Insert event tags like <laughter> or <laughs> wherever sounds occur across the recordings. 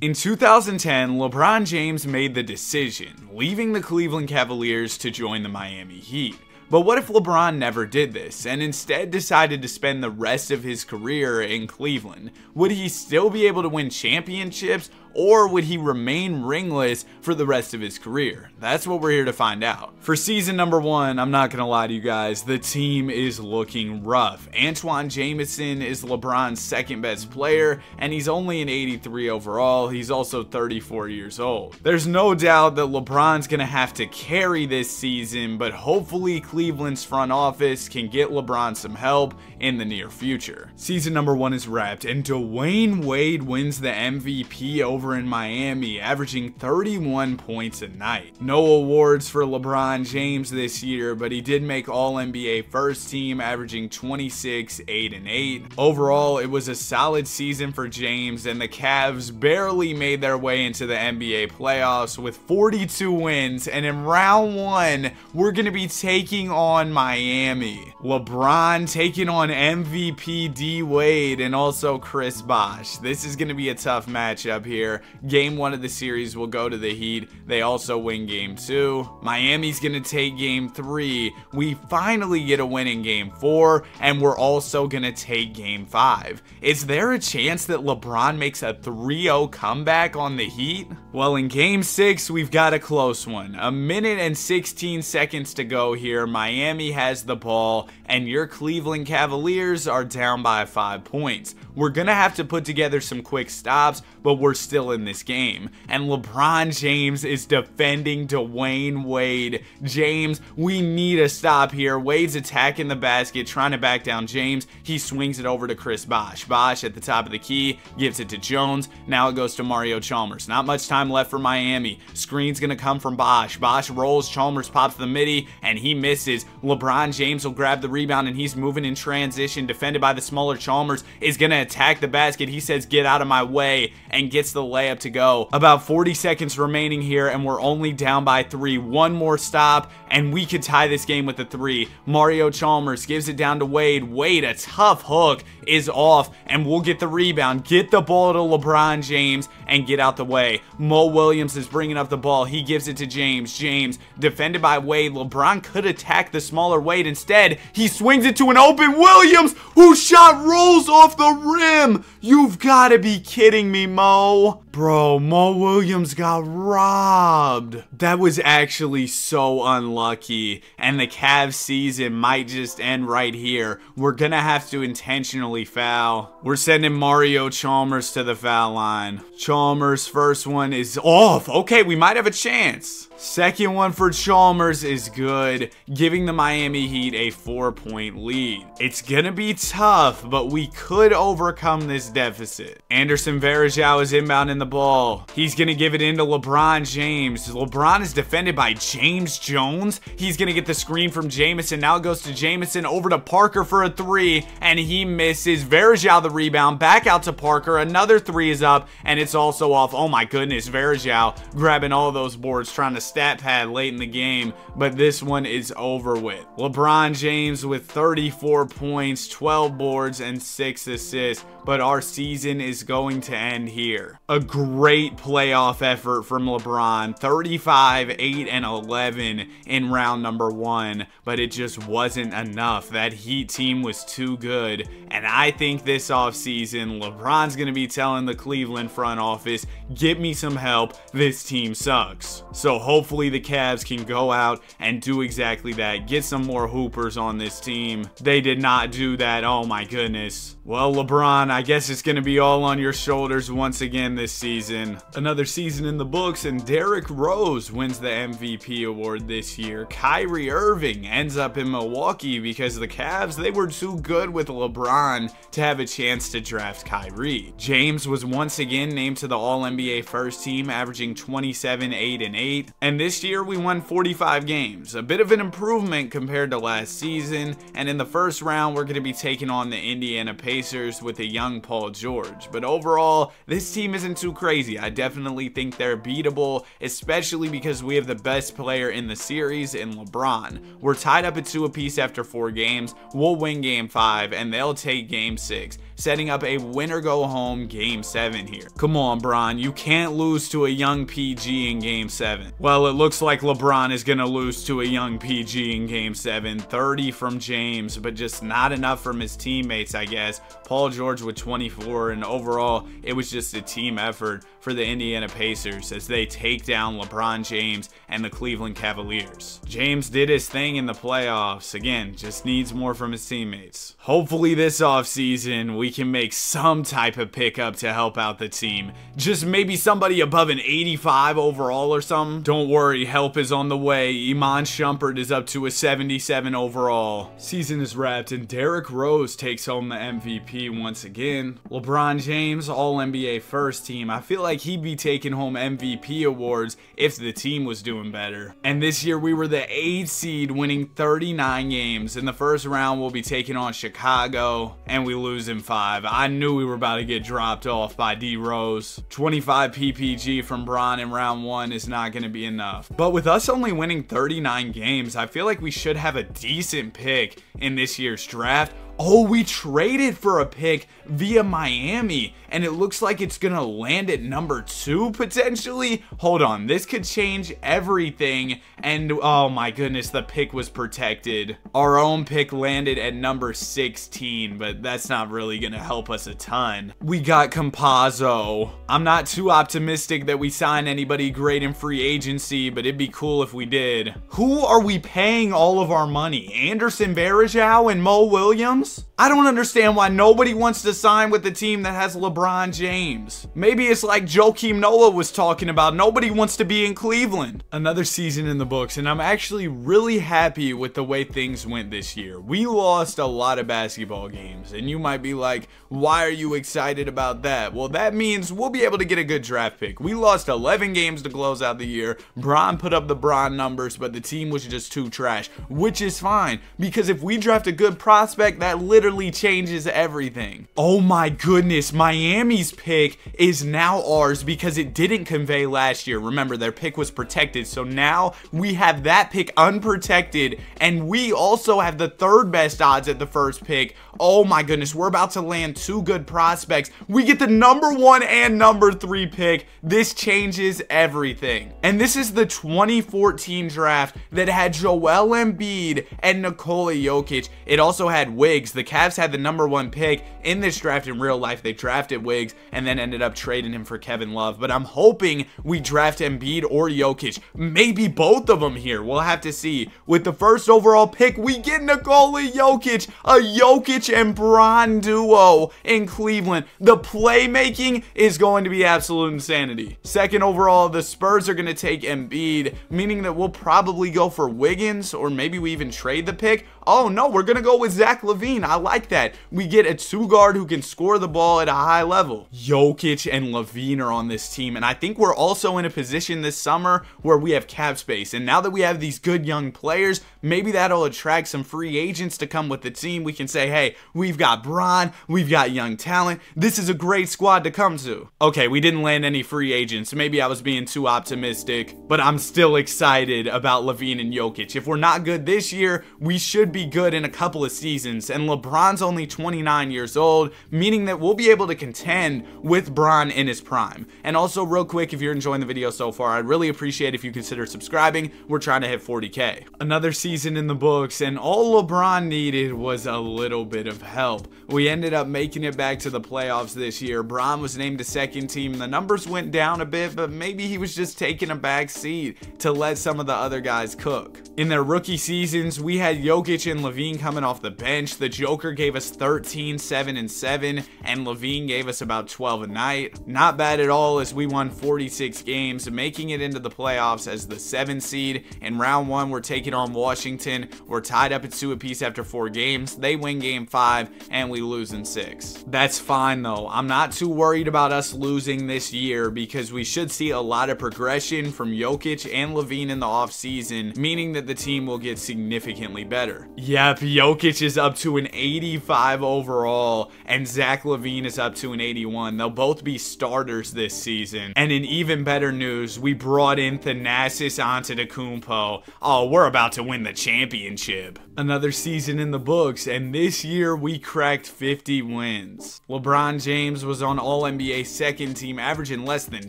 In 2010, LeBron James made the decision, leaving the Cleveland Cavaliers to join the Miami Heat. But what if LeBron never did this and instead decided to spend the rest of his career in Cleveland? Would he still be able to win championships or would he remain ringless for the rest of his career? That's what we're here to find out. For season number one, I'm not gonna lie to you guys, the team is looking rough. Antawn Jamison is LeBron's second best player, and he's only an 83 overall. He's also 34 years old. There's no doubt that LeBron's gonna have to carry this season, but hopefully Cleveland's front office can get LeBron some help in the near future. Season number one is wrapped, and Dwyane Wade wins the MVP over in Miami, averaging 31 points a night. No awards for LeBron James this year, but he did make All NBA first team, averaging 26, 8, and 8. Overall, it was a solid season for James, and the Cavs barely made their way into the NBA playoffs with 42 wins. And in round one, we're going to be taking on Miami. LeBron taking on MVP D Wade and also Chris Bosh. This is going to be a tough matchup here. Game one of the series will go to the Heat. They also win game two. Miami's going to take game three. We finally get a win in game four, and we're also going to take game five. Is there a chance that LeBron makes a 3 0 comeback on the Heat? Well, in game six, we've got a close one. A minute and 16 seconds to go here. Miami has the ball, and your Cleveland Cavaliers are down by five points. We're going to have to put together some quick stops, but we're still in this game. And LeBron James is defending Dwyane Wade. James, we need a stop here. Wade's attacking the basket, trying to back down James. He swings it over to Chris Bosh. Bosh at the top of the key, gives it to Jones. Now it goes to Mario Chalmers. Not much time left for Miami. Screen's going to come from Bosh. Bosh rolls, Chalmers pops the midi, and he misses. LeBron James will grab the rebound, and he's moving in transition, defended by the smaller Chalmers, is going to attack the basket. He says, get out of my way, and gets the layup to go. About 40 seconds remaining here, and we're only down by three. One more stop, and we could tie this game with a three. Mario Chalmers gives it down to Wade. Wade, a tough hook, is off, and we'll get the rebound. Get the ball to LeBron James, and get out the way. Mo Williams is bringing up the ball. He gives it to James. James, defended by Wade. LeBron could attack the smaller Wade. Instead, he swings it to an open Williams, whose shot rolls off the rim. You've got to be kidding me, Mo. Bro, Mo Williams got robbed. That was actually so unlucky. And the Cavs season might just end right here. We're going to have to intentionally foul. We're sending Mario Chalmers to the foul line. Chalmers' first one is off. Okay, we might have a chance. Second one for Chalmers is good, giving the Miami Heat a four point lead. It's gonna be tough, but we could overcome this deficit. Anderson Varejao is inbound in the ball. He's gonna give it into LeBron James. LeBron is defended by James Jones. He's gonna get the screen from Jamison. Now it goes to Jamison over to Parker for a three, and he misses. Varejao the rebound, back out to Parker. Another three is up, and it's also off. Oh my goodness, Varejao grabbing all those boards, trying to stat pad late in the game, but this one is over with. LeBron James with 34 points, 12 boards, and 6 assists, but our season is going to end here. A great playoff effort from LeBron, 35, 8, and 11 in round number one, but it just wasn't enough. That Heat team was too good, and I think this offseason, LeBron's going to be telling the Cleveland front office, get me some help, this team sucks. So hopefully the Cavs can go out and do exactly that, get some more hoopers on this team. They did not do that, oh my goodness. Well, LeBron, guess it's going to be all on your shoulders once again this season. Another season in the books, and Derrick Rose wins the MVP award this year. Kyrie Irving ends up in Milwaukee because the Cavs, they were too good with LeBron to have a chance to draft Kyrie. James was once again named to the All-NBA first team, averaging 27, 8, and 8. And this year, we won 45 games. A bit of an improvement compared to last season. And in the first round, we're going to be taking on the Indiana Pacers with a young Paul George. But overall, this team isn't too crazy. I definitely think they're beatable, especially because we have the best player in the series in LeBron. We're tied up at two apiece after four games. We'll win game five, and they'll take game six. Setting up a winner go home game 7 here. Come on, Bron, you can't lose to a young PG in game 7. Well, it looks like LeBron is to lose to a young PG in game 7. 30 from James, but just not enough from his teammates, I guess. Paul George with 24, and overall, it was just a team effort for the Indiana Pacers as they take down LeBron James and the Cleveland Cavaliers. James did his thing in the playoffs. Again, just needs more from his teammates. Hopefully this offseason we can make some type of pickup to help out the team. Just maybe somebody above an 85 overall or something. Don't worry, help is on the way. Iman Shumpert is up to a 77 overall. Season is wrapped and Derrick Rose takes home the MVP once again. LeBron James, All NBA first team. I feel like he'd be taking home MVP awards if the team was doing better. And this year we were the 8th seed winning 39 games. In the first round we'll be taking on Chicago and we lose in 5. I knew we were about to get dropped off by D Rose. 25 PPG from Bron in round 1 is not going to be enough. But with us only winning 39 games, I feel like we should have a decent pick in this year's draft Oh, we traded for a pick via Miami, and it looks like it's gonna land at number two potentially. Hold on, this could change everything. And oh my goodness, the pick was protected. Our own pick landed at number 16, but that's not really gonna help us a ton. We got Campazzo. I'm not too optimistic that we sign anybody great in free agency, but it'd be cool if we did. Who are we paying all of our money? Anderson Varejao and Mo Williams? Adiós. I don't understand why nobody wants to sign with the team that has LeBron James. Maybe it's like Joakim Noah was talking about. Nobody wants to be in Cleveland. Another season in the books, and I'm actually really happy with the way things went this year. We lost a lot of basketball games, and you might be like, why are you excited about that? Well, that means we'll be able to get a good draft pick. We lost 11 games to close out the year. Bron put up the Bron numbers, but the team was just too trash, which is fine because if we draft a good prospect, that literally changes everything. Oh my goodness, Miami's pick is now ours because it didn't convey last year. Remember, their pick was protected, so now we have that pick unprotected, and we also have the third best odds at the first pick. Oh my goodness, we're about to land two good prospects. We get the number one and number three pick. This changes everything. And this is the 2014 draft that had Joel Embiid and Nikola Jokic. It also had Wiggs. The Cavs had the number one pick in this draft in real life. They drafted Wiggs and then ended up trading him for Kevin Love. But I'm hoping we draft Embiid or Jokic. Maybe both of them here. We'll have to see. With the first overall pick, we get Nikola Jokic, a Jokic and Bron duo in Cleveland. The playmaking is going to be absolute insanity. Second overall, the Spurs are going to take Embiid, meaning that we'll probably go for Wiggins or maybe we even trade the pick. Oh no, we're going to go with Zach LaVine. I like that. We get a two guard who can score the ball at a high level. Jokic and LaVine are on this team, and I think we're also in a position this summer where we have cap space. And now that we have these good young players, maybe that'll attract some free agents to come with the team. We can say, hey, we've got Bron, we've got young talent. This is a great squad to come to. Okay, we didn't land any free agents. Maybe I was being too optimistic, but I'm still excited about LaVine and Jokic. If we're not good this year, we should be good in a couple of seasons. And LeBron's only 29 years old, meaning that we'll be able to contend with Bron in his prime. And also, real quick, if you're enjoying the video so far, I'd really appreciate if you consider subscribing. We're trying to hit 40k. Another season in the books, and all LeBron needed was a little bit of help. We ended up making it back to the playoffs this year. Bron was named the second team. The numbers went down a bit, but maybe he was just taking a back seat to let some of the other guys cook. In their rookie seasons, we had Jokic and LaVine coming off the bench. The Joker gave us 13, 7, and 7, and LaVine gave us about 12 a night. Not bad at all as we won 46 games, making it into the playoffs as the 7 seed. In round 1, we're taking on Washington. We're tied up at 2 apiece after 4 games. They win game 5, and we lose in 6. That's fine though. I'm not too worried about us losing this year because we should see a lot of progression from Jokic and LaVine in the offseason, meaning that the team will get significantly better. Yep, Jokic is up to an 85 overall, and Zach LaVine is up to an 81. They'll both be starters this season. And in even better news, we brought in Thanasis Antetokounmpo. Oh, we're about to win the championship. Another season in the books, and this year we cracked 50 wins. LeBron James was on All-NBA second team, averaging less than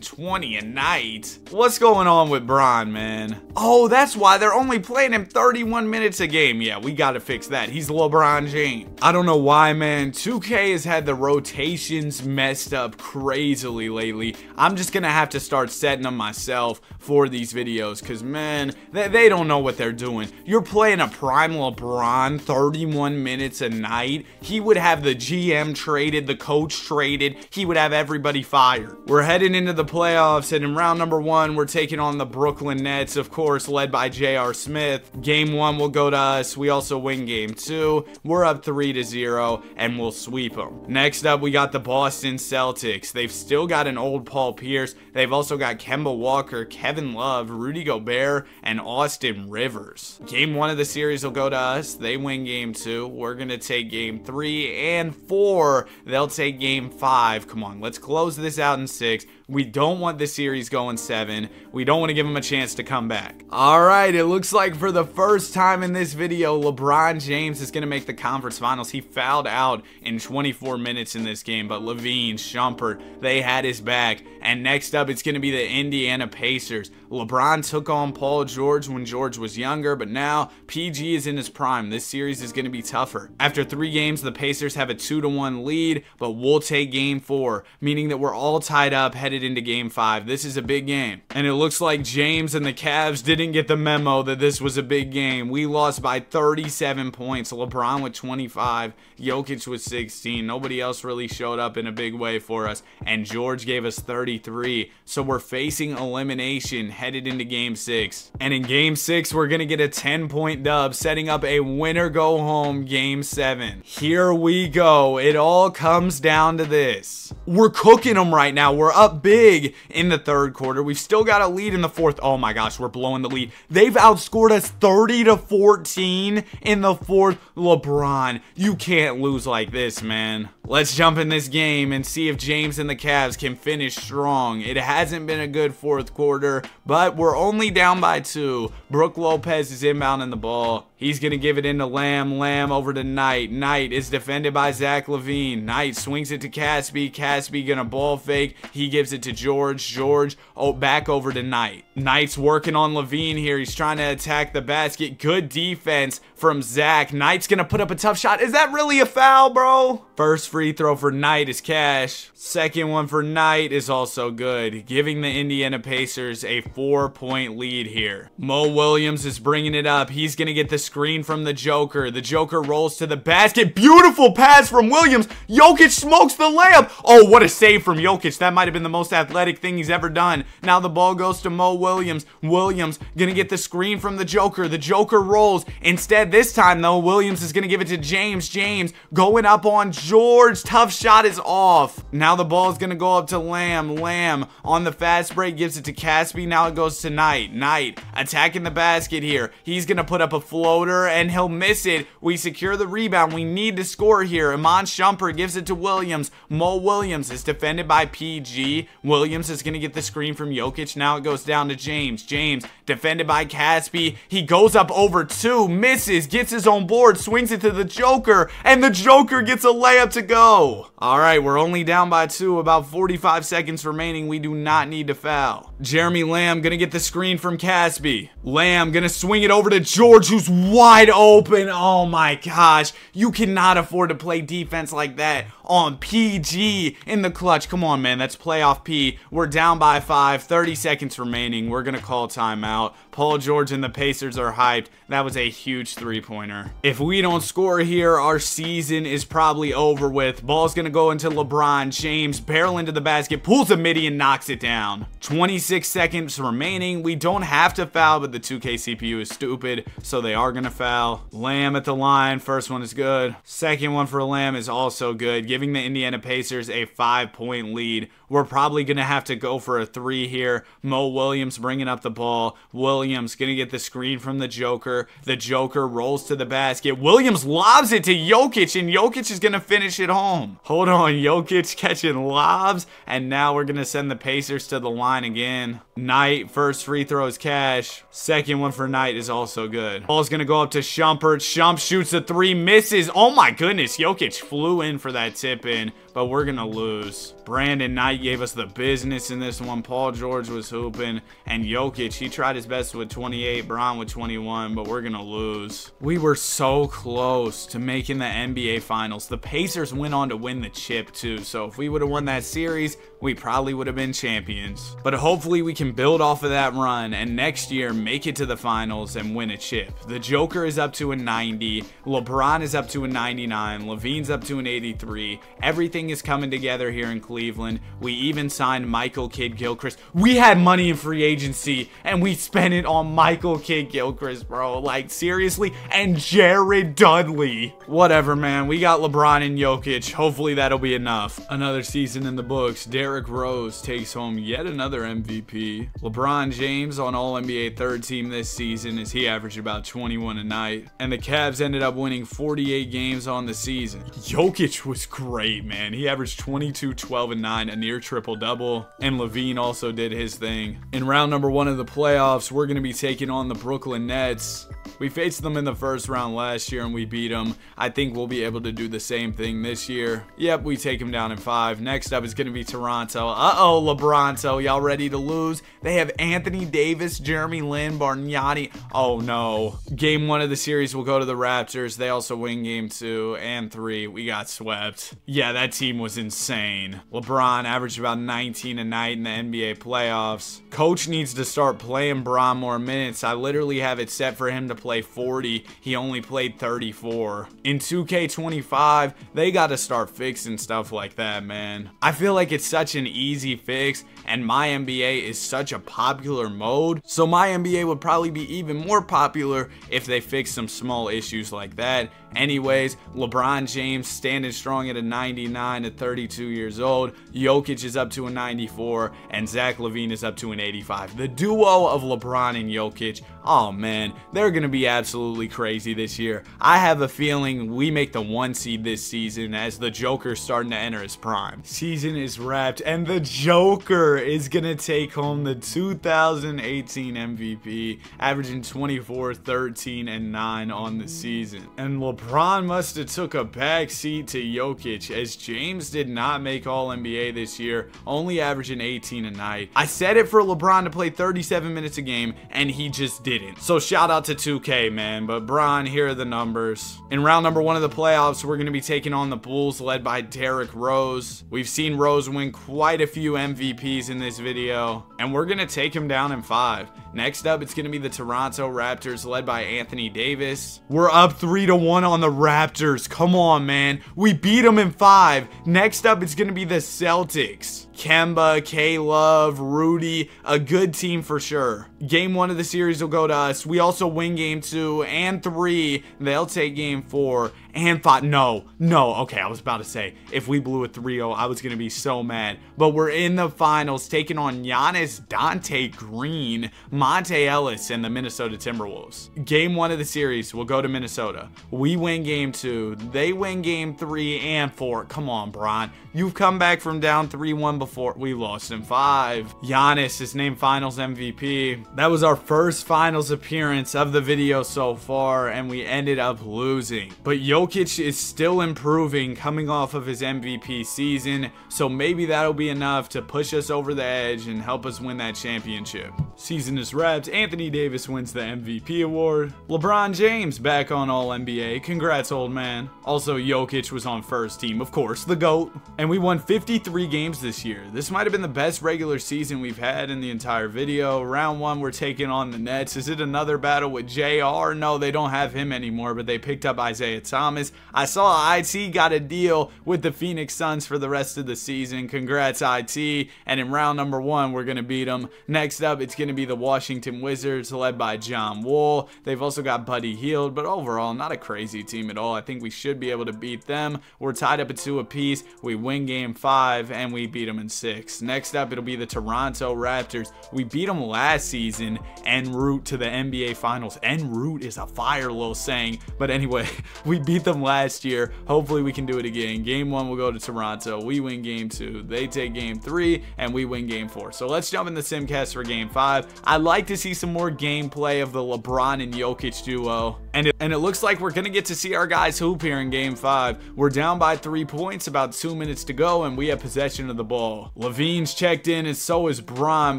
20 a night. What's going on with Bron, man? Oh, that's why they're only playing him 31 minutes a game. Yeah, we gotta fix that. He's LeBron James. I don't know why, man. 2K has had the rotations messed up crazily lately. I'm just gonna have to start setting them myself for these videos, because, man, they, they don't know what they're doing. You're playing a prime LeBron 31 minutes a night. He would have the GM traded, the coach traded. He would have everybody fired. We're heading into the playoffs, and in round number one, we're taking on the Brooklyn Nets, of course, led by J.R. Smith. Game one will go to us. We also win game two. We're up 3 to 0, and we'll sweep them. Next up, we got the Boston Celtics. They've still got an old Paul Pierce. They've also got Kemba Walker, Kevin Love, Rudy Gobert, and Austin Rivers. Game one of the series will go to us. They win game two. We're going to take game three and four. They'll take game five. Come on, let's close this out in six. We don't want this series going seven. We don't want to give him a chance to come back. All right, it looks like for the first time in this video, LeBron James is going to make the conference finals. He fouled out in 24 minutes in this game, but LaVine, Shumpert, they had his back. And next up, it's going to be the Indiana Pacers. LeBron took on Paul George when George was younger, but now PG is in his prime. This series is going to be tougher. After three games, the Pacers have a 2-1 lead, but we'll take game four, meaning that we're all tied up headed into game five. This is a big game. And it looks like James and the Cavs didn't get the memo that this was a big game. We lost by 37 points. LeBron with 25, Jokic with 16. Nobody else really showed up in a big way for us. And George gave us 33. So we're facing elimination headed into game six. And in game six, we're going to get a 10 point dub, setting up a winner go home game seven. Here we go. It all comes down to this. We're cooking them right now. We're up big in the third quarter. We've still got a lead in the fourth. Oh my gosh, we're blowing the lead. They've outscored us 30 to 14 in the fourth. LeBron, you can't lose like this, man. Let's jump in this game and see if James and the Cavs can finish strong. It hasn't been a good fourth quarter, but we're only down by two. Brook Lopez is inbounding the ball. He's going to give it into Lamb. Lamb over to Knight. Knight is defended by Zach LaVine. Knight swings it to Casspi. Casspi going to ball fake. He gives it to George. George oh, back over to Knight. Knight's working on LaVine here. He's trying to attack the basket. Good defense from Zach. Knight's going to put up a tough shot. Is that really a foul, bro? First free throw for Knight is cash. Second one for Knight is also good, giving the Indiana Pacers a four-point lead here. Mo Williams is bringing it up. He's going to get the screen from the Joker. The Joker rolls to the basket. Beautiful pass from Williams. Jokic smokes the layup. Oh, what a save from Jokic. That might have been the most athletic thing he's ever done. Now the ball goes to Mo Williams. Williams to get the screen from the Joker. The Joker rolls. Instead, this time, though, Williams is to give it to James. James going up on George. Tough shot is off. Now the ball is to go up to Lamb. Lamb on the fast break gives it to Casspi. Now it goes to Knight. Knight attacking the basket here. He's to put up a floater and he'll miss it. We secure the rebound. We need to score here. Iman Shumpert gives it to Williams. Mo Williams is defended by PG. Williams is going to get the screen from Jokic. Now it goes down to James. James defended by Casspi. He goes up over two, misses, gets his own board, swings it to the Joker, and the Joker gets a layup to go. All right, we're only down by two, about 45 seconds remaining. We do not need to foul. Jeremy Lamb gonna get the screen from Casspi. Lamb gonna swing it over to George, who's wide open. Oh my gosh, you cannot afford to play defense like that on PG in the clutch. Come on, man, that's playoff P. We're down by five, 30 seconds remaining. We're gonna call timeout. Paul George and the Pacers are hyped. That was a huge three-pointer. If we don't score here, our season is probably over with. Ball's gonna go into LeBron James, barrel into the basket, pulls a midi and knocks it down. 26 seconds remaining. We don't have to foul, but the 2K CPU is stupid, so they are gonna foul. Lamb at the line. First one is good. Second one for Lamb is also good, giving the Indiana Pacers a five-point lead. We're probably going to have to go for a three here. Mo Williams bringing up the ball. Williams going to get the screen from the Joker. The Joker rolls to the basket. Williams lobs it to Jokic, and Jokic is going to finish it home. Hold on, Jokic <laughs> catching lobs, and now we're going to send the Pacers to the line again. Knight, first free throw is cash. Second one for Knight is also good. Ball's going to go up to Shumpert. Shump shoots a three, misses. Oh my goodness, Jokic flew in for that tip in but we're gonna lose. Brandon Knight gave us the business in this one. Paul George was hooping, and Jokic, he tried his best with 28, Bron with 21, but we're gonna lose. We were so close to making the NBA Finals. The Pacers went on to win the chip too, so if we would have won that series, we probably would have been champions. But hopefully we can build off of that run and next year make it to the finals and win a chip. The Joker is up to a 90, LeBron is up to a 99, LaVine's up to an 83. Everything is coming together here in Cleveland. We even signed Michael Kidd Gilchrist. We had money in free agency and we spent it on Michael Kidd Gilchrist, bro. Like, seriously? And Jared Dudley. Whatever, man. We got LeBron and Jokic. Hopefully that'll be enough. Another season in the books. Derrick Rose takes home yet another MVP. LeBron James on All-NBA third team this season as he averaged about 21 a night. And the Cavs ended up winning 48 games on the season. Jokic was great, man man. He averaged 22, 12, and 9, a near triple double. And LaVine also did his thing. In round number one of the playoffs, we're going to be taking on the Brooklyn Nets. We faced them in the first round last year and we beat them. I think we'll be able to do the same thing this year. Yep, we take them down in five. Next up is going to be Toronto. Uh-oh, LeBronto. Y'all ready to lose? They have Anthony Davis, Jeremy Lin, Bargnani. Oh, no. Game one of the series will go to the Raptors. They also win game two and three. We got swept. Yeah, that team was insane. LeBron averaged about 19 a night in the NBA playoffs. Coach needs to start playing Bron more minutes. I literally have it set for him to play 40. He only played 34. In 2K25, they got to start fixing stuff like that, man. I feel like it's such an easy fix and My NBA is such a popular mode. So My NBA would probably be even more popular if they fixed some small issues like that Anyways, LeBron James standing strong at a 99 at 32 years old. Jokic is up to a 94, and Zach LaVine is up to an 85. The duo of LeBron and Jokic, oh man, they're going to be absolutely crazy this year. I have a feeling we make the one seed this season as the Joker's starting to enter his prime. Season is wrapped, and the Joker is going to take home the 2018 MVP, averaging 24, 13, and 9 on the season. And LeBron must have took a back seat to Jokic as James did not make All-NBA this year, only averaging 18 a night. I said it for LeBron to play 37 minutes a game, and he just didn't. So shout out to 2K, man. But Bron, here are the numbers. In round number one of the playoffs, we're going to be taking on the Bulls led by Derrick Rose. We've seen Rose win quite a few MVPs in this video, and we're going to take him down in five. Next up, it's going to be the Toronto Raptors led by Anthony Davis. We're up 3 to 1 on the Raptors. Come on, man. We beat them in five. Next up, it's going to be the Celtics. Kemba, K-Love, Rudy, a good team for sure. Game one of the series will go to us. We also win game two and three. They'll take game four and five. No, no. Okay, I was about to say, if we blew a 3-0, I was going to be so mad. But we're in the finals, taking on Giannis, Dante Green, Monta Ellis, and the Minnesota Timberwolves. Game one of the series will go to Minnesota. We win game two. They win game three and four. Come on, Bron. You've come back from down 3-1 before. We lost in five. Giannis is named finals MVP. That was our first finals appearance of the video so far, and we ended up losing. But Jokic is still improving coming off of his MVP season, so maybe that'll be enough to push us over the edge and help us win that championship. Season is wrapped. Anthony Davis wins the MVP award. LeBron James back on All NBA. Congrats, old man. Also, Jokic was on first team, of course, the GOAT. And we won 53 games this year. This might have been the best regular season we've had in the entire video. Round one, we're taking on the Nets. Is it another battle with JR? No, they don't have him anymore, but they picked up Isaiah Thomas. I saw IT got a deal with the Phoenix Suns for the rest of the season. Congrats, IT. And in round number one, we're going to beat them. Next up, it's going to be the Washington Wizards led by John Wall. They've also got Buddy Hield, but overall, not a crazy team at all. I think we should be able to beat them. We're tied up at two apiece. We win game five, and we beat them in six. Next up, it'll be the Toronto Raptors. We beat them last season en route to the NBA Finals. En route is a fire little saying. But anyway, <laughs> we beat them last year. Hopefully, we can do it again. Game one will go to Toronto. We win game two. They take game three, and we win game four. So let's jump in the Simcast for game five. I'd like to see some more gameplay of the LeBron and Jokic duo. And it, and it looks like we're going to get to see our guys hoop here in game five. We're down by three points, about two minutes to go, and we have possession of the ball. LaVine's checked in, and so is Bron,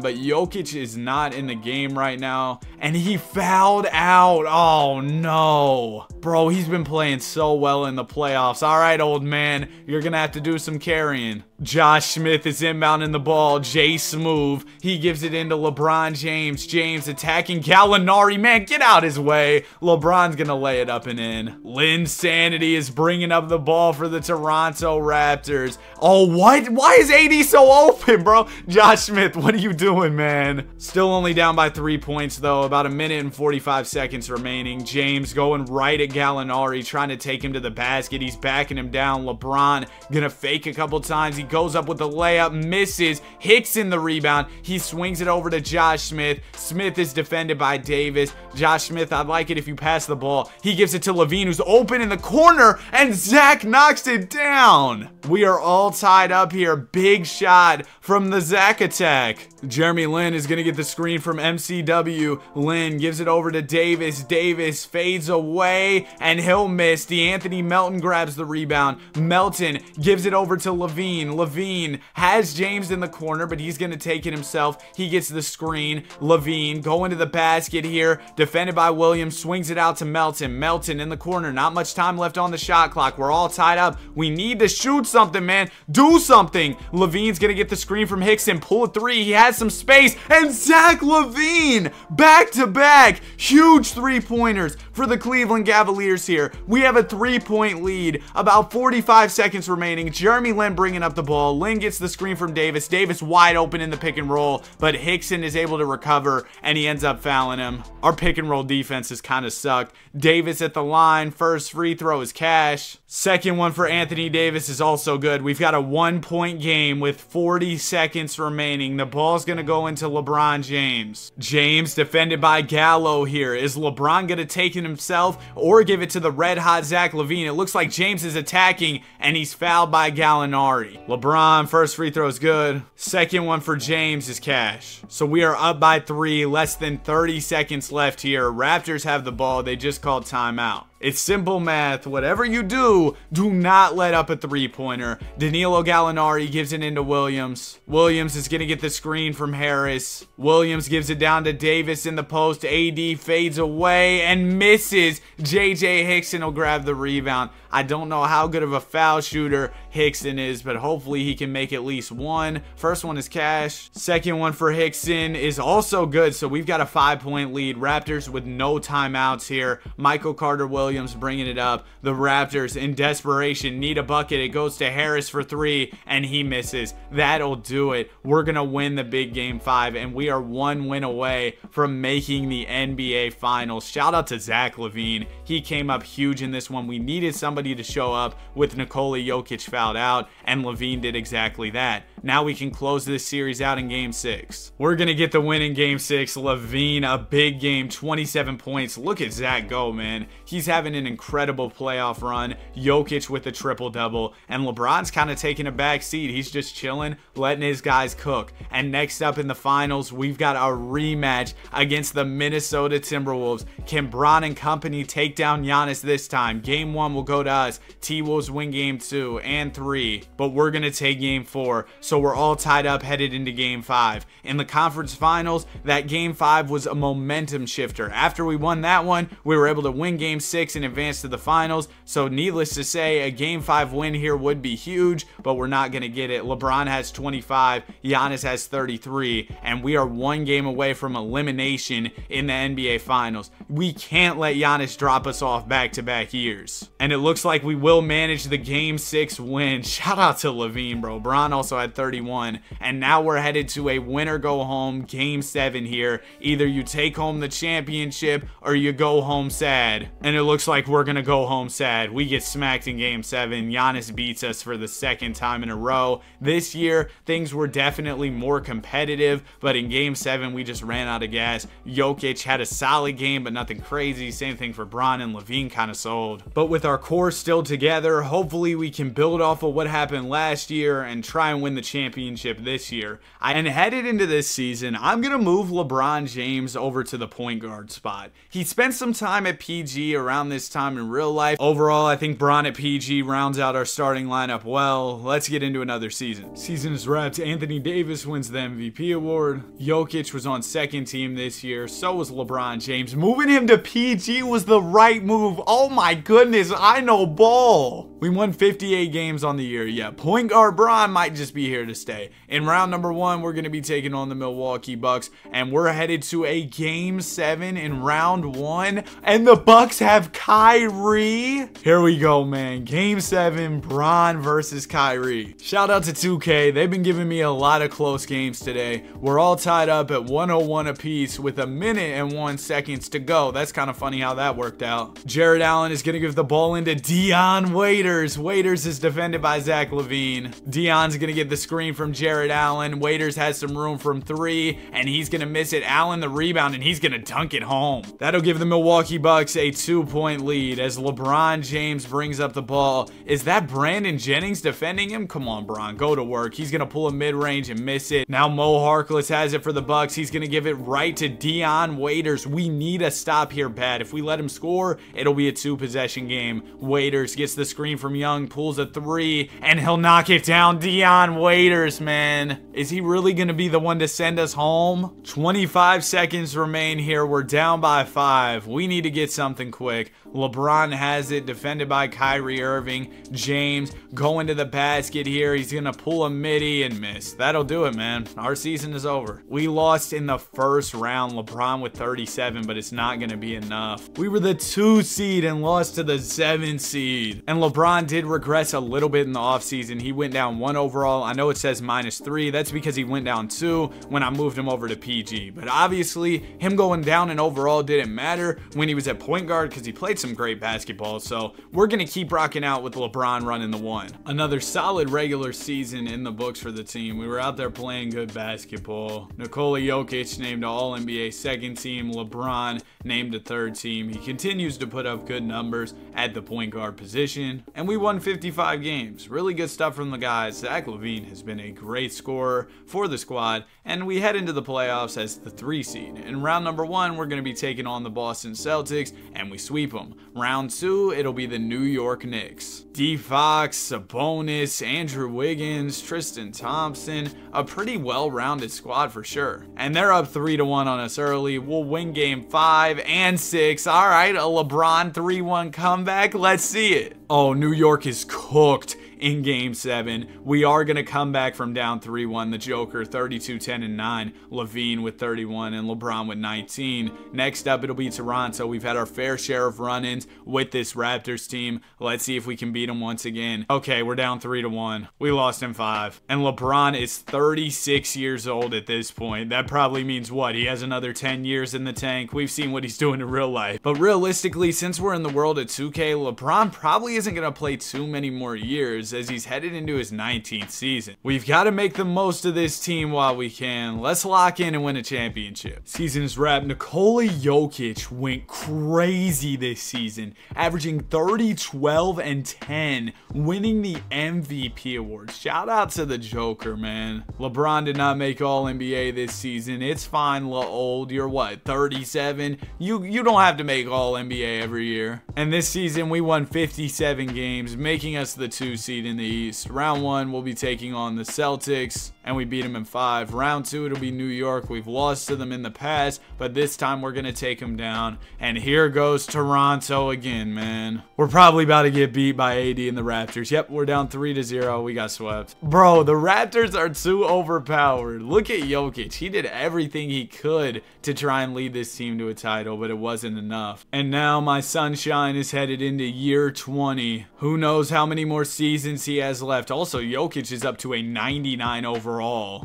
but Jokic is not in the game right now, and he fouled out. Oh no. Bro, he's been playing so well in the playoffs. All right, old man, you're going to have to do some carrying. Josh Smith is inbounding the ball. Jay Smooth. He gives it into LeBron James. James attacking Gallinari. Man, get out his way. LeBron's going to lay it up and in. Linsanity is bringing up the ball for the Toronto Raptors. Oh, what? Why is AD so open, bro? Josh Smith, what are you doing, man? Still only down by three points, though. About a minute and 45 seconds remaining. James going right at Gallinari, trying to take him to the basket. He's backing him down. LeBron going to fake a couple times. He goes up with the layup, misses. Hicks in the rebound. He swings it over to Josh Smith. Smith is defended by Davis. Josh Smith, I'd like it if you pass the ball. He gives it to LaVine, who's open in the corner, and Zach knocks it down. We are all tied up here. Big shot from the Zach attack. Jeremy Lin is going to get the screen from MCW. Lin gives it over to Davis. Davis fades away and he'll miss. DeAnthony Melton grabs the rebound. Melton gives it over to LaVine. LaVine has James in the corner, but he's going to take it himself. He gets the screen. LaVine going to the basket here. Defended by Williams. Swings it out to Melton. Melton in the corner. Not much time left on the shot clock. We're all tied up. We need to shoot something, man. Do something. LaVine's going to get the screen from Hickson. Pull a three. He has some space. And Zach LaVine back to back. Huge three pointers for the Cleveland Cavaliers here. We have a three point lead. About 45 seconds remaining. Jeremy Lin bringing up the ball. Lin gets the screen from Davis. Davis wide open in the pick and roll, but Hickson is able to recover and he ends up fouling him. Our pick and roll defense has kind of sucked. Davis at the line. First free throw is cash. Second one for Anthony Davis is also good. We've got a one point game with 40 seconds remaining. The ball's going to go into LeBron James. James defended by Gallo here. Is LeBron going to take it himself or give it to the red hot Zach LaVine? It looks like James is attacking and he's fouled by Gallinari. LeBron, first free throw is good. Second one for James is cash. So we are up by three, less than 30 seconds left here. Raptors have the ball. They just called timeout. It's simple math. Whatever you do, do not let up a three-pointer. Danilo Gallinari gives it into Williams. Williams is going to get the screen from Harris. Williams gives it down to Davis in the post. AD fades away and misses. JJ Hickson will grab the rebound. I don't know how good of a foul shooter Hickson is, but hopefully he can make at least one. First one is cash. Second one for Hickson is also good, so we've got a five-point lead. Raptors with no timeouts here. Michael Carter Williams bringing it up. The Raptors in desperation need a bucket. It goes to Harris for three, and he misses. That'll do it. We're going to win the big game five, and we are one win away from making the NBA Finals. Shout out to Zach LaVine. He came up huge in this one. We needed somebody to show up with Nikola Jokic fouled out, and LaVine did exactly that. Now we can close this series out in game six. We're going to get the win in game six. LaVine, a big game, 27 points. Look at Zach go, man. He's having an incredible playoff run. Jokic with a triple double, and LeBron's kind of taking a back seat. He's just chilling, letting his guys cook. And next up in the finals, we've got a rematch against the Minnesota Timberwolves. Can Bron and company take down Giannis this time? Game one will go to us. T-Wolves win game two and three, but we're going to take game four. So we're all tied up headed into game five. In the conference finals, that game five was a momentum shifter. After we won that one, we were able to win game six and advance to the finals. So needless to say, a game five win here would be huge, but we're not going to get it. LeBron has 25, Giannis has 33, and we are one game away from elimination in the NBA finals. We can't let Giannis drop us off back to back years. And it looks like we will manage the game six win. <laughs> Shout out to LaVine, bro. Bron also had 31. And now we're headed to a winner go home game seven here. Either you take home the championship or you go home sad. And it looks like we're going to go home sad. We get smacked in game seven. Giannis beats us for the second time in a row. This year, things were definitely more competitive, but in game seven, we just ran out of gas. Jokic had a solid game, but nothing crazy. Same thing for Bron and LaVine kind of sold. But with our core still together, hopefully we can build off of what happened last year and try and win the championship this year. And headed into this season, I'm going to move LeBron James over to the point guard spot. He spent some time at PG around this time in real life. Overall, I think Bron at PG rounds out our starting lineup well. Let's get into another season. Season is wrapped. Anthony Davis wins the MVP award. Jokic was on second team this year. So was LeBron James. Moving him to PG was the right move. Oh my goodness, I know ball. We won 58 games on the year. Yeah, point guard Bron might just be here to stay. In round number one, we're going to be taking on the Milwaukee Bucks, and we're headed to a game seven in round one. And the Bucks have Kyrie. Here we go, man. Game seven, Bron versus Kyrie. Shout out to 2K. They've been giving me a lot of close games today. We're all tied up at 101 apiece with a minute and one seconds to go. That's kind of funny how that worked out. Jared Allen is going to give the ball into Dion Waiters. Waiters. Waiters is defended by Zach LaVine. Dion's gonna get the screen from Jared Allen. Waiters has some room from three, and he's gonna miss it. Allen the rebound, and he's gonna dunk it home. That'll give the Milwaukee Bucks a two-point lead as LeBron James brings up the ball. Is that Brandon Jennings defending him? Come on, Bron, go to work. He's gonna pull a mid-range and miss it. Now Mo Harkless has it for the Bucks. He's gonna give it right to Dion Waiters. We need a stop here, Pat. If we let him score, it'll be a two-possession game. Waiters gets the screen from Young, pulls a three, and he'll knock it down. Dion Waiters, man. Is he really going to be the one to send us home? 25 seconds remain here. We're down by five. We need to get something quick. LeBron has it, defended by Kyrie Irving. James going to the basket here. He's going to pull a midi and miss. That'll do it, man. Our season is over. We lost in the first round. LeBron with 37, but it's not going to be enough. We were the two seed and lost to the seven seed. And LeBron did regress a little bit in the offseason. He went down one overall. I know it says minus three. That's because he went down two when I moved him over to PG. But obviously, him going down in overall didn't matter when he was at point guard because he played some great basketball. So we're going to keep rocking out with LeBron running the one. Another solid regular season in the books for the team. We were out there playing good basketball. Nikola Jokic named All NBA second team. LeBron named a third team. He continues to put up good numbers at the point guard position. And we won 55 games. Really good stuff from the guys. Zach LaVine has been a great scorer for the squad. And we head into the playoffs as the three seed. In round number one, we're going to be taking on the Boston Celtics and we sweep them. Round two, it'll be the New York Knicks. D Fox, Sabonis, Andrew Wiggins, Tristan Thompson, a pretty well-rounded squad for sure. And they're up 3 to 1 on us early. We'll win game 5 and 6. All right, a LeBron 3-1 comeback. Let's see it. Oh, New York is cooked in game seven. We are going to come back from down 3 1. The Joker 32 10 and 9. LaVine with 31 and LeBron with 19. Next up, it'll be Toronto. We've had our fair share of run ins with this Raptors team. Let's see if we can beat them once again. Okay, we're down 3 to 1. We lost in 5. And LeBron is 36 years old at this point. That probably means what? He has another 10 years in the tank. We've seen what he's doing in real life. But realistically, since we're in the world of 2K, LeBron probably isn't going to play too many more years as he's headed into his 19th season. We've got to make the most of this team while we can. Let's lock in and win a championship. Season's wrap. Nikola Jokic went crazy this season, averaging 30, 12, and 10, winning the MVP award. Shout out to the Joker, man. LeBron did not make All NBA this season. It's fine, La old. You're what, 37? You you don't have to make All NBA every year. And this season we won 57 games, making us the two seed in the East. Round one, we'll be taking on the Celtics. And we beat them in five. Round two, it'll be New York. We've lost to them in the past, but this time we're going to take them down. And here goes Toronto again, man. We're probably about to get beat by AD and the Raptors. Yep, we're down 3 to 0. We got swept. Bro, the Raptors are too overpowered. Look at Jokic. He did everything he could to try and lead this team to a title, but it wasn't enough. And now my sunshine is headed into year 20. Who knows how many more seasons he has left. Also, Jokic is up to a 99 overall,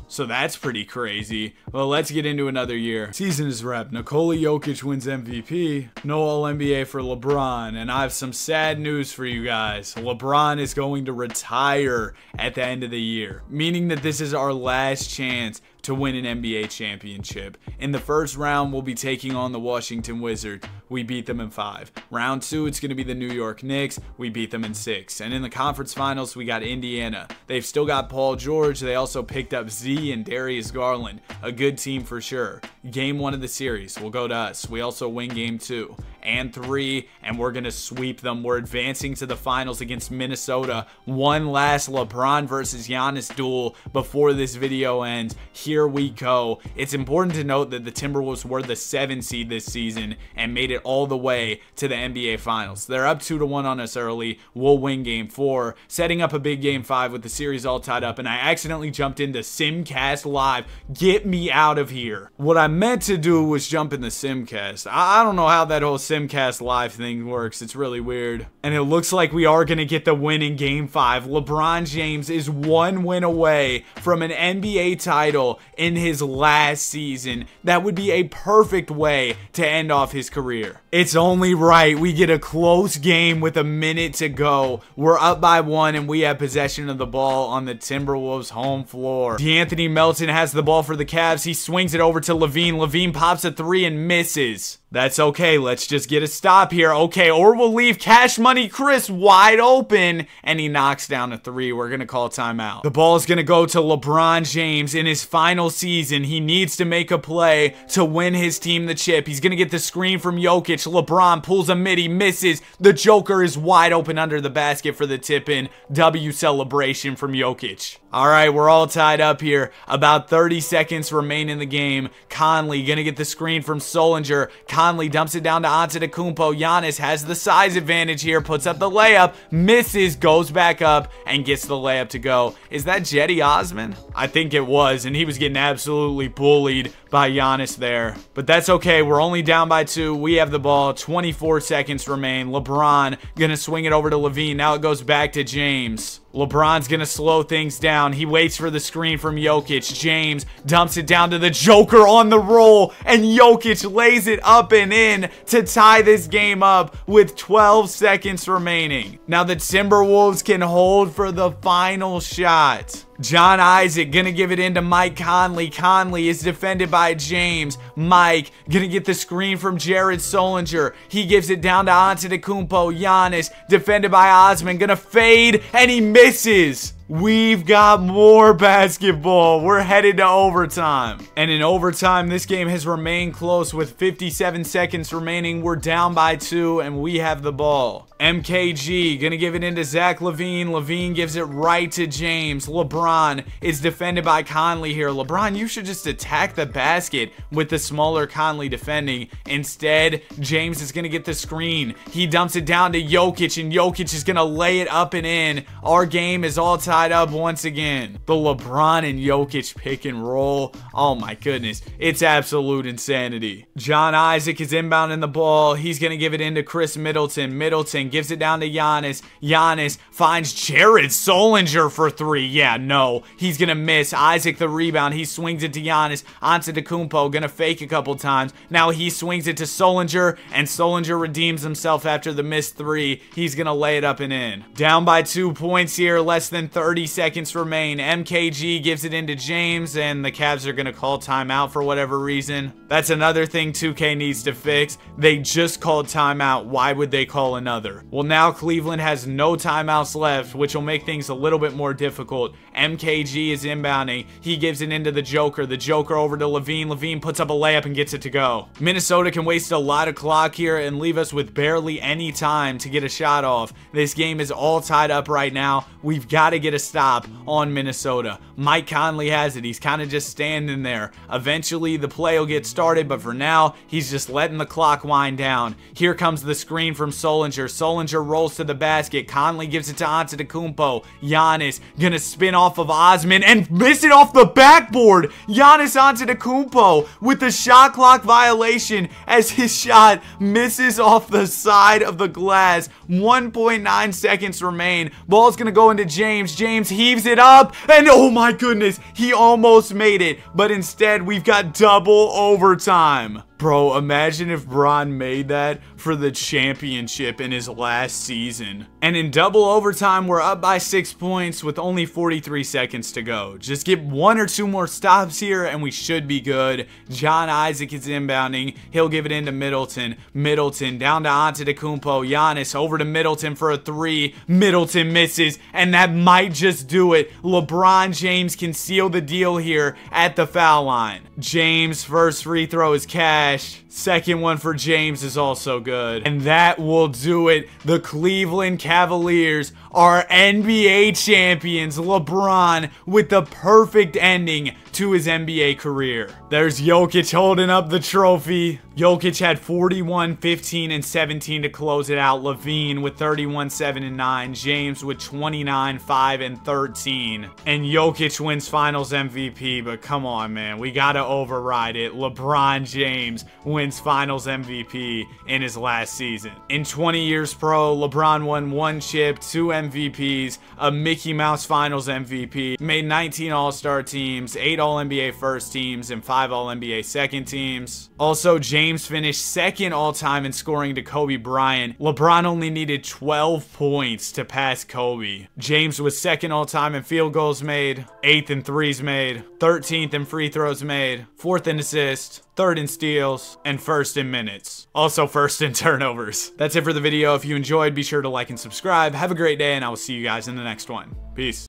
so that's pretty crazy. Well, let's get into another year. Season is wrapped. Nikola Jokic wins MVP. No All-NBA for LeBron, and I have some sad news for you guys. LeBron is going to retire at the end of the year, meaning that this is our last chance to win an NBA championship. In the first round, we'll be taking on the Washington Wizards. We beat them in five. Round two, it's going to be the New York Knicks. We beat them in six. And in the conference finals, we got Indiana. They've still got Paul George. They also picked up Z and Darius Garland. A good team for sure. Game one of the series will go to us. We also win game two and three, and we're going to sweep them. We're advancing to the finals against Minnesota. One last LeBron versus Giannis duel before this video ends. Here we go. It's important to note that the Timberwolves were the seven seed this season and made it all the way to the NBA Finals. They're up 2 to 1 on us early. We'll win game four, setting up a big game five with the series all tied up. And I accidentally jumped into Simcast Live. Get me out of here. What I meant to do was jump in the Simcast. I, I don't know how that whole Sim Simcast Live thing works. It's really weird. And it looks like we are going to get the win in Game 5. LeBron James is one win away from an NBA title in his last season. That would be a perfect way to end off his career. It's only right. We get a close game with a minute to go. We're up by one and we have possession of the ball on the Timberwolves home floor. De'Anthony Melton has the ball for the Cavs. He swings it over to LaVine. LaVine pops a three and misses. That's okay. Let's just get a stop here. Okay, or we'll leave Cash Money Chris wide open and he knocks down a three. We're going to call timeout. The ball is going to go to LeBron James in his final season. He needs to make a play to win his team the chip. He's going to get the screen from Jokic. LeBron pulls a mid. He misses. The Joker is wide open under the basket for the tip in. W celebration from Jokic. All right, we're all tied up here. About 30 seconds remain in the game. Conley gonna get the screen from Sullinger. Conley dumps it down to Antetokounmpo. Giannis has the size advantage here, puts up the layup, misses, goes back up, and gets the layup to go. Is that Cedi Osman? I think it was, and he was getting absolutely bullied by Giannis there. But that's okay. We're only down by two. We have the ball. 24 seconds remain. LeBron gonna swing it over to LaVine. Now it goes back to James. LeBron's gonna slow things down. He waits for the screen from Jokic. James dumps it down to the Joker on the roll, and Jokic lays it up and in to tie this game up with 12 seconds remaining. Now the Timberwolves can hold for the final shot. John Isaac gonna give it into Mike Conley. Conley is defended by James. Mike gonna get the screen from Jared Sullinger. He gives it down to Antetokounmpo. Giannis defended by Osman. Gonna fade and he misses. We've got more basketball. We're headed to overtime. And in overtime, this game has remained close with 57 seconds remaining. We're down by two and we have the ball. MKG gonna give it into Zach LaVine. LaVine gives it right to James. LeBron is defended by Conley here. LeBron, you should just attack the basket with the smaller Conley defending. Instead, James is gonna get the screen. He dumps it down to Jokic, and Jokic is gonna lay it up and in. Our game is all tied up once again. The LeBron and Jokic pick and roll. Oh my goodness. It's absolute insanity. John Isaac is inbounding the ball. He's gonna give it into Khris Middleton. Middleton gives it down to Giannis. Giannis finds Jared Sullinger for three. Yeah, no. He's going to miss. Isaac the rebound. He swings it to Giannis. Antetokounmpo going to fake a couple times. Now he swings it to Sullinger, and Sullinger redeems himself after the missed three. He's going to lay it up and in. Down by two points here. Less than 30 seconds remain. MKG gives it into James, and the Cavs are going to call timeout for whatever reason. That's another thing 2K needs to fix. They just called timeout. Why would they call another? Well, now Cleveland has no timeouts left, which will make things a little bit more difficult. MKG is inbounding. He gives it into the Joker. The Joker over to LaVine. LaVine puts up a layup and gets it to go. Minnesota can waste a lot of clock here and leave us with barely any time to get a shot off. This game is all tied up right now. We've got to get a stop on Minnesota. Mike Conley has it. He's kind of just standing there. Eventually, the play will get started, but for now, he's just letting the clock wind down. Here comes the screen from Sullinger. Sullinger rolls to the basket. Conley gives it to Antetokounmpo. Giannis gonna spin off of Osman and miss it off the backboard. Giannis Antetokounmpo with the shot clock violation as his shot misses off the side of the glass. 1.9 seconds remain. Ball's gonna go into James. James heaves it up and oh my goodness, he almost made it. But instead, we've got double overtime. Bro, imagine if Bron made that for the championship in his last season. And in double overtime, we're up by six points with only 43 seconds to go. Just get one or two more stops here and we should be good. John Isaac is inbounding. He'll give it into Middleton. Middleton down to Antetokounmpo. Giannis over to Middleton for a three. Middleton misses and that might just do it. LeBron James can seal the deal here at the foul line. James first free throw is cash. Second one for James is also good. And that will do it. The Cleveland Cavaliers are NBA champions. LeBron with the perfect ending to his NBA career. There's Jokic holding up the trophy. Jokic had 41, 15, and 17 to close it out. LaVine with 31, 7, and 9. James with 29, 5, and 13. And Jokic wins finals MVP, but come on, man. We gotta override it. LeBron James wins finals MVP in his last season. In 20 years pro, LeBron won one chip, two MVPs, a Mickey Mouse finals MVP, made 19 All-Star teams, 8 All-NBA first teams, and 5 All-NBA second teams. Also, James finished second all-time in scoring to Kobe Bryant. LeBron only needed 12 points to pass Kobe. James was second all-time in field goals made, 8th in threes made, 13th in free throws made, 4th in assists, third in steals, and first in minutes. Also first in <laughs> turnovers. That's it for the video. If you enjoyed, be sure to like and subscribe. Have a great day, and I will see you guys in the next one. Peace.